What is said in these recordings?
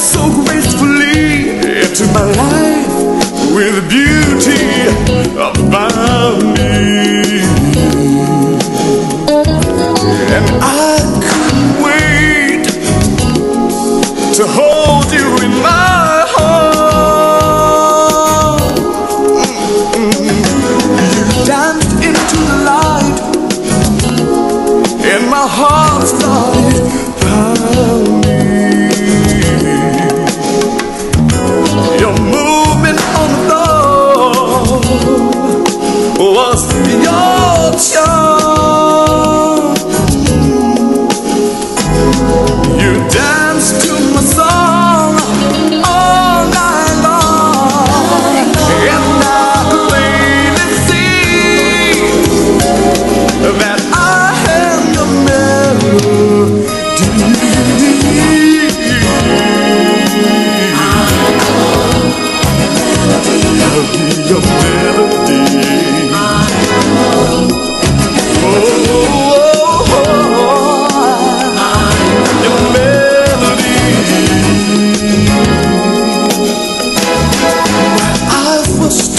so great.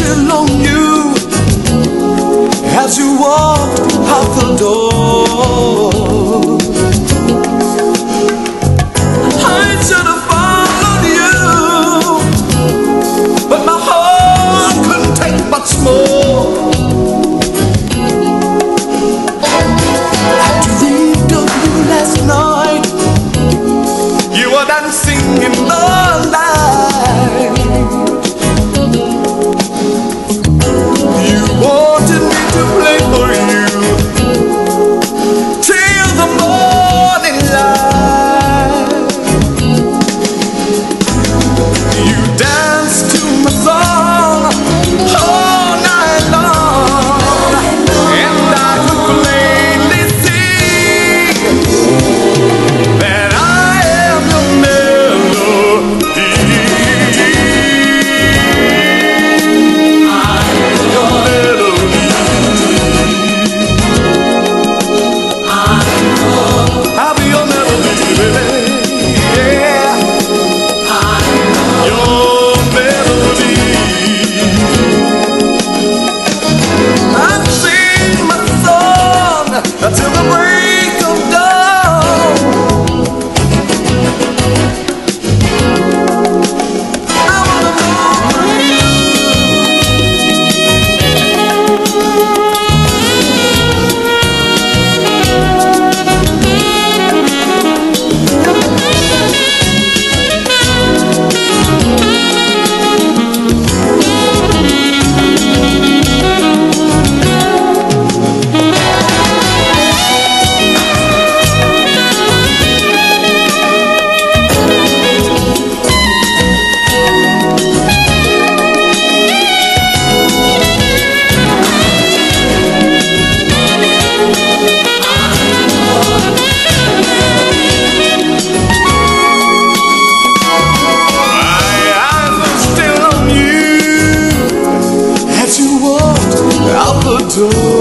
still on you as you walk out the door. door.